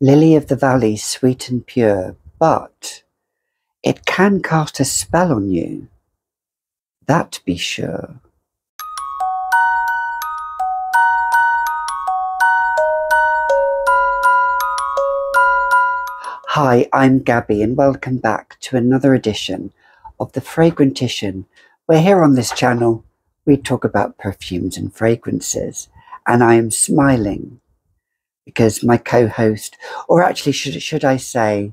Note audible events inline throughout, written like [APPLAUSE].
Lily of the valley, sweet and pure, but it can cast a spell on you. That be sure. Hi, I'm Gabby, and welcome back to another edition of the Fragrantician, where here on this channel we talk about perfumes and fragrances. And I am smiling because my co host, or actually, should, should I say,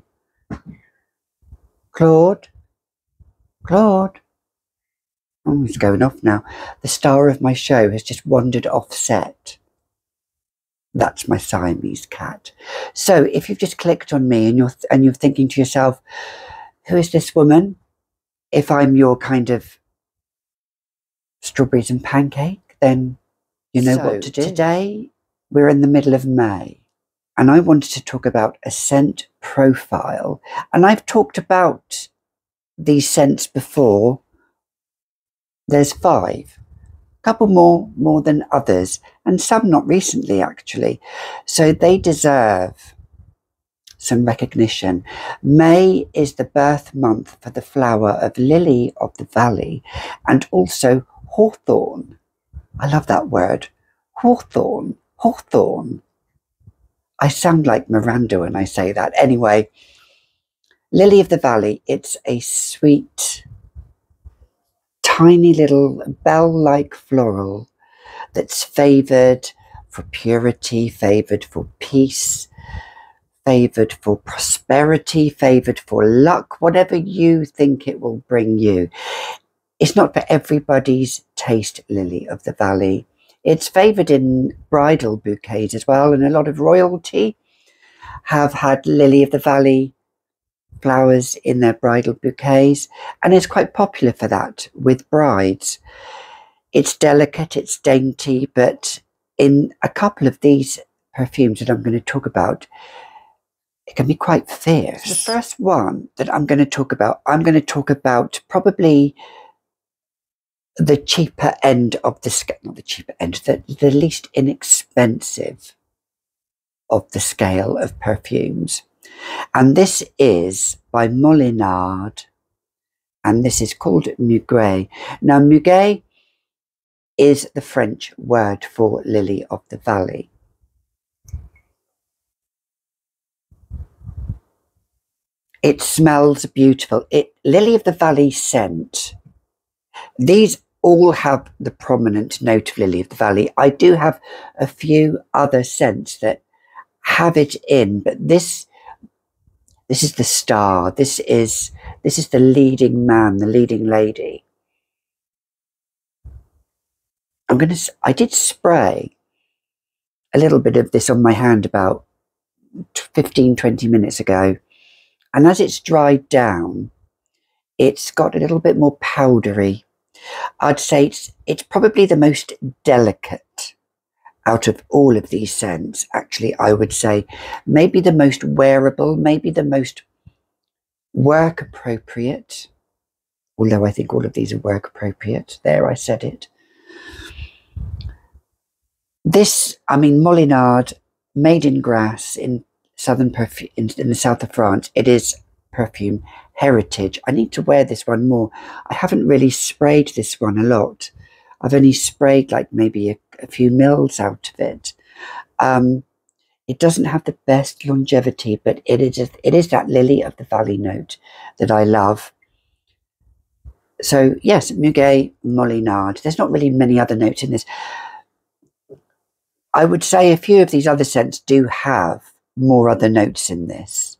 Claude, Claude, oh, he's going off now. The star of my show has just wandered off set. That's my Siamese cat. So if you've just clicked on me and you're and you're thinking to yourself, who is this woman? If I'm your kind of strawberries and pancake, then you know so what to do. Today we're in the middle of May and I wanted to talk about a scent profile. And I've talked about these scents before. There's five a couple more more than others, and some not recently actually. So they deserve some recognition. May is the birth month for the flower of lily of the valley and also hawthorn. I love that word. Hawthorn. Hawthorn. I sound like Miranda when I say that. Anyway, lily of the valley, it's a sweet tiny little bell-like floral that's favored for purity, favored for peace, favored for prosperity, favored for luck, whatever you think it will bring you. It's not for everybody's taste, Lily of the Valley. It's favored in bridal bouquets as well, and a lot of royalty have had Lily of the Valley flowers in their bridal bouquets, and it's quite popular for that with brides. It's delicate, it's dainty, but in a couple of these perfumes that I'm going to talk about, it can be quite fierce. The first one that I'm going to talk about, I'm going to talk about probably the cheaper end of the scale, not the cheaper end, the, the least inexpensive of the scale of perfumes. And this is by Molinard, and this is called Muguet. Now, Muguet is the French word for lily of the valley. It smells beautiful. It lily of the valley scent. These all have the prominent note of lily of the valley. I do have a few other scents that have it in, but this this is the star. This is this is the leading man, the leading lady. I'm to I did spray a little bit of this on my hand about 15 20 minutes ago. And as it's dried down, it's got a little bit more powdery. I'd say it's it's probably the most delicate out of all of these scents, actually, I would say maybe the most wearable, maybe the most work appropriate, although I think all of these are work appropriate. There, I said it. This, I mean, Molinard, made in Grasse in southern perfume in, in the south of France. It is perfume heritage. I need to wear this one more. I haven't really sprayed this one a lot. I've only sprayed like maybe a, a few mils out of it. Um, it doesn't have the best longevity, but it is it is that lily of the valley note that I love. So yes, Muguet Molinard. There's not really many other notes in this. I would say a few of these other scents do have more other notes in this,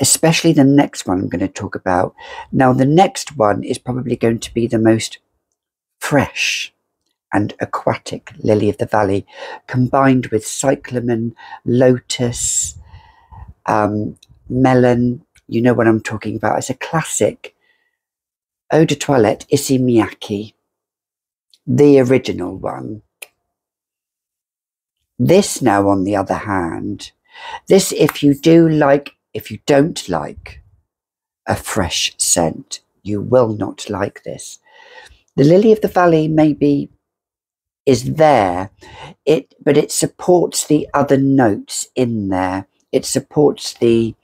especially the next one I'm going to talk about. Now, the next one is probably going to be the most fresh and aquatic lily of the valley, combined with cyclamen, lotus, um, melon. You know what I'm talking about. It's a classic eau de toilette Issey Miyake, the original one. This now, on the other hand, this, if you do like, if you don't like a fresh scent, you will not like this. The lily of the valley maybe is there, it but it supports the other notes in there it supports the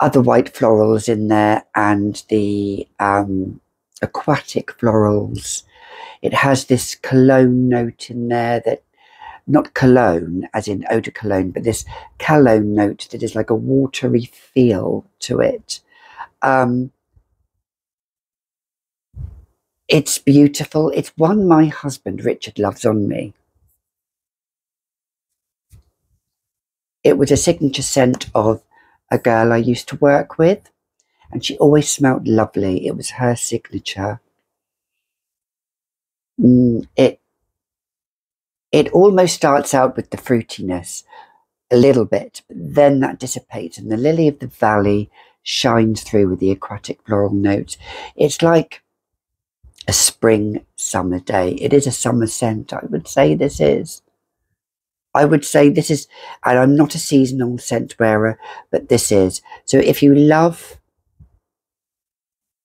other white florals in there and the um, aquatic florals. It has this cologne note in there that not cologne as in eau de cologne, but this cologne note that is like a watery feel to it. Um, it's beautiful. It's one my husband Richard loves on me. It was a signature scent of a girl I used to work with, and she always smelled lovely. It was her signature. Mm, it it almost starts out with the fruitiness a little bit, then that dissipates, and the lily of the valley shines through with the aquatic floral notes. It's like a spring summer day. It is a summer scent, I would say this is. I would say this is, and I'm not a seasonal scent wearer, but this is. So if you love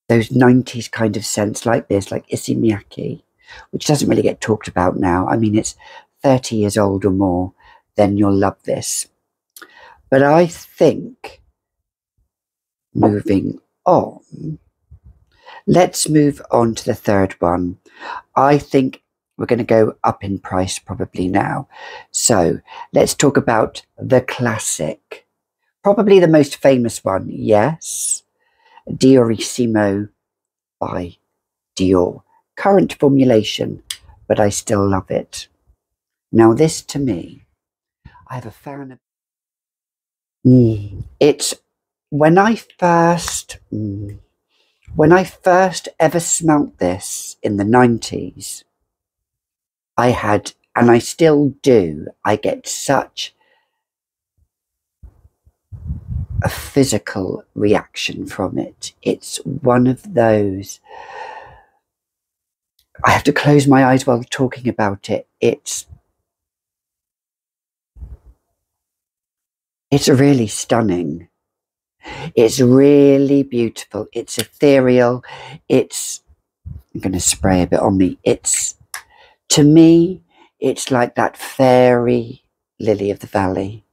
those 90s kind of scents like this, like Issey Miyake, which doesn't really get talked about now. I mean, it's 30 years old or more, then you'll love this. But I think moving on, let's move on to the third one. I think we're going to go up in price probably now. So let's talk about the classic. Probably the most famous one, yes. Diorissimo by Dior. Current formulation, but I still love it. Now, this to me, I have a fan. Mm, it's when I first, mm, when I first ever smelt this in the 90s, I had, and I still do, I get such a physical reaction from it. It's one of those. I have to close my eyes while talking about it. It's it's really stunning. It's really beautiful. It's ethereal. It's I'm going to spray a bit on me. It's to me, it's like that fairy lily of the valley,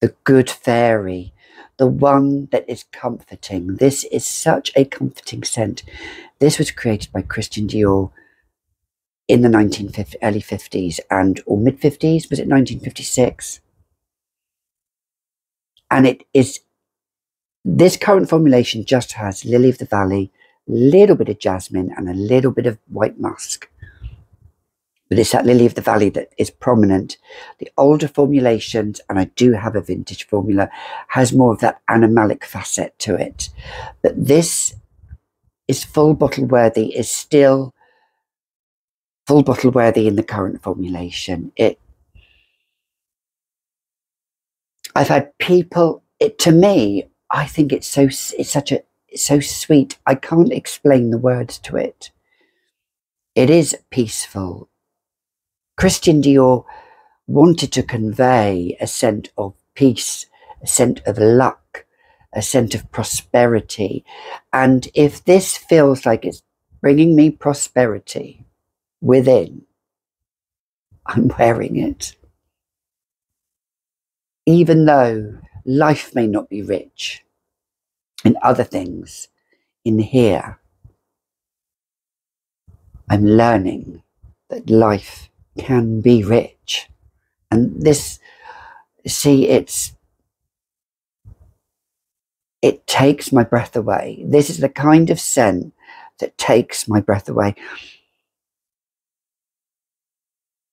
the good fairy, the one that is comforting. This is such a comforting scent. This was created by Christian Dior in the 1950, early 50s and or mid 50s. Was it 1956? And it is this current formulation just has lily of the valley, little bit of jasmine, and a little bit of white musk but it's that lily of the valley that is prominent. The older formulations, and I do have a vintage formula, has more of that animalic facet to it. But this is full bottle worthy, is still full bottle worthy in the current formulation. It I've had people it to me, I think it's so it's such a it's so sweet. I can't explain the words to it. It is peaceful Christian Dior wanted to convey a scent of peace, a scent of luck, a scent of prosperity. And if this feels like it's bringing me prosperity within, I'm wearing it. Even though life may not be rich in other things, in here, I'm learning that life can be rich. And this, see, it's, it takes my breath away. This is the kind of scent that takes my breath away.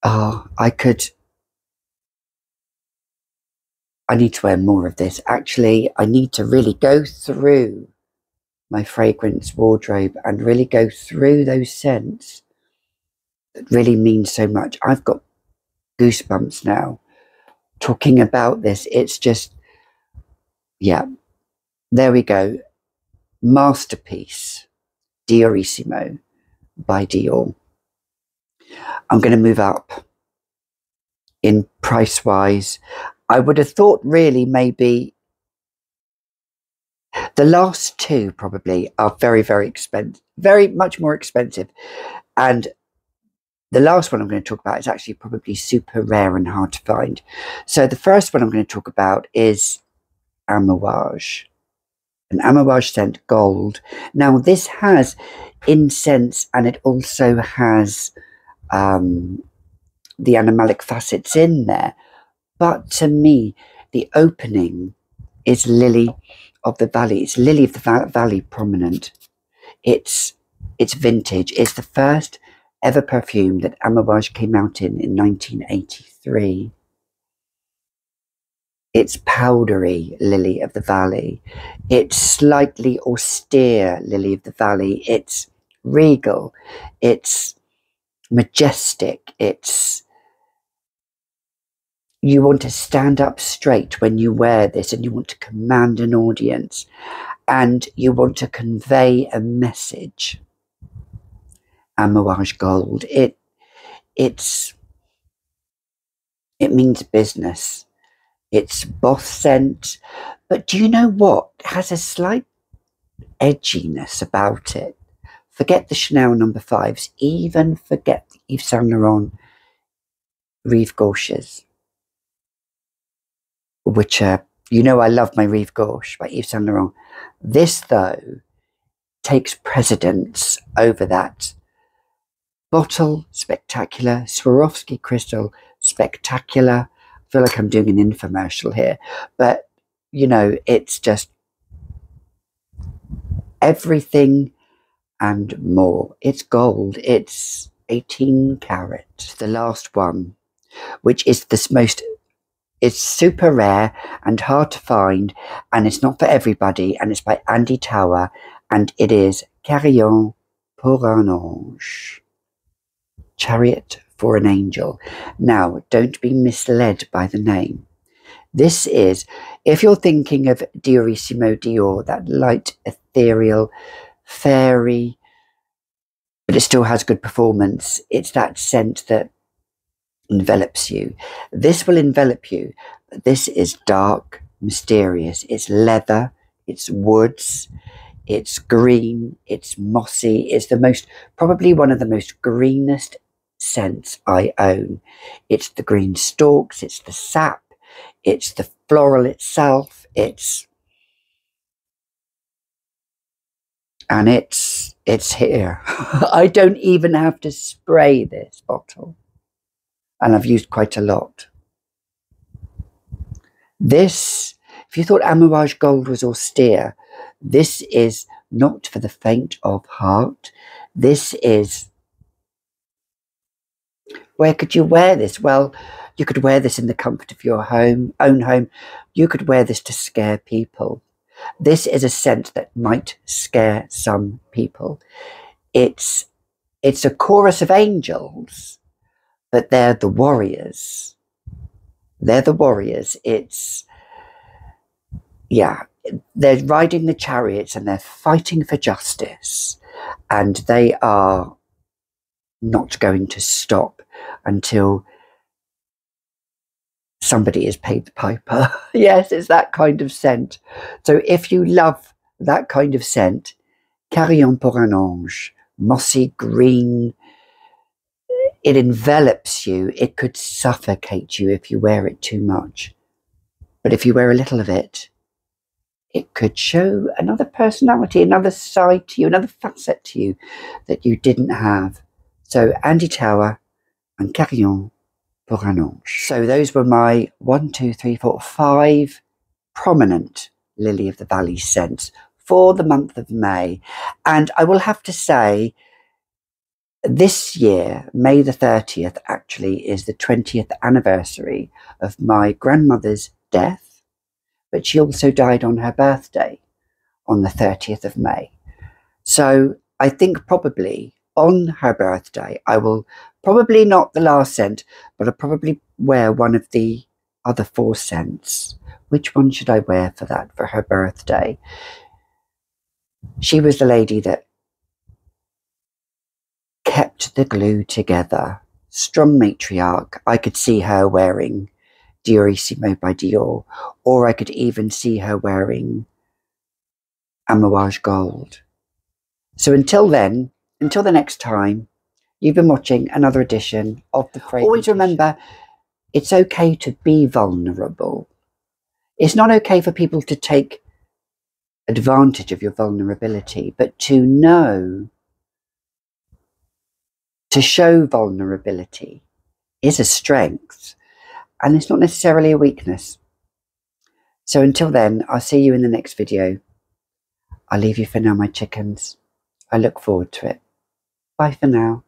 Oh, I could, I need to wear more of this. Actually, I need to really go through my fragrance wardrobe and really go through those scents that really means so much. I've got goosebumps now talking about this. It's just, yeah, there we go. Masterpiece, Diorissimo by Dior. I'm going to move up in price wise. I would have thought really maybe the last two probably are very, very expensive, very much more expensive. And the last one I'm going to talk about is actually probably super rare and hard to find. So the first one I'm going to talk about is Amouage. An Amouage scent gold. Now this has incense and it also has um, the animalic facets in there. But to me, the opening is Lily of the Valley. It's Lily of the Valley prominent. It's it's vintage. It's the first ever perfume that Amouage came out in in 1983. It's powdery lily of the valley. It's slightly austere lily of the valley. It's regal. It's majestic. It's you want to stand up straight when you wear this and you want to command an audience and you want to convey a message. Amouage Gold. It it's it means business. It's boss scent, but do you know what? It has a slight edginess about it. Forget the Chanel number fives, even forget the Yves Saint Laurent Rive Gauches which are, you know, I love my Rive Gauche by Yves Saint Laurent. This, though, takes precedence over that. Bottle, spectacular. Swarovski crystal, spectacular. I feel like I'm doing an infomercial here, but you know, it's just everything and more. It's gold. It's 18 carat. The last one, which is the most it's super rare and hard to find, and it's not for everybody. And it's by Andy Tauer, and it is Carillon pour un ange. Chariot for an angel. Now, don't be misled by the name. This is, if you're thinking of Diorissimo Dior, that light, ethereal, fairy, but it still has good performance, it's that scent that envelops you. This will envelop you. This is dark, mysterious. It's leather, it's woods, it's green, it's mossy. It's the most, probably one of the most greenest scents I own. It's the green stalks, it's the sap, it's the floral itself, it's, and it's, it's here. [LAUGHS] I don't even have to spray this bottle and I've used quite a lot. This, if you thought Amouage Gold was austere, this is not for the faint of heart. This is, where could you wear this? Well, you could wear this in the comfort of your home, own home. You could wear this to scare people. This is a scent that might scare some people. It's, it's a chorus of angels but they're the warriors. They're the warriors. It's, yeah, they're riding the chariots and they're fighting for justice. And they are not going to stop until somebody has paid the piper. [LAUGHS] yes, it's that kind of scent. So if you love that kind of scent, Carillon pour un ange, mossy green, it envelops you. It could suffocate you if you wear it too much. But if you wear a little of it, it could show another personality, another side to you, another facet to you that you didn't have. So Andy Tauer and Carillon pour un ange. So those were my one, two, three, four, five prominent Lily of the Valley scents for the month of May. And I will have to say, this year, May the 30th, actually is the 20th anniversary of my grandmother's death, but she also died on her birthday on the 30th of May. So I think probably on her birthday, I will probably not the last scent, but I'll probably wear one of the other four scents. Which one should I wear for that, for her birthday? She was the lady that kept the glue together. Strong matriarch. I could see her wearing Diorissimo by Dior, or I could even see her wearing Amouage Gold. So until then, until the next time, You've been watching another edition of the Fragrant Always remember, it's okay to be vulnerable. It's not okay for people to take advantage of your vulnerability, but to know to show vulnerability is a strength and it's not necessarily a weakness. So until then, I'll see you in the next video. I'll leave you for now, my chickens. I look forward to it. Bye for now.